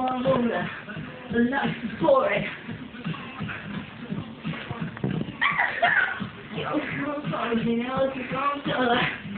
Mona. The love for it. You're so sorry, you know, it's a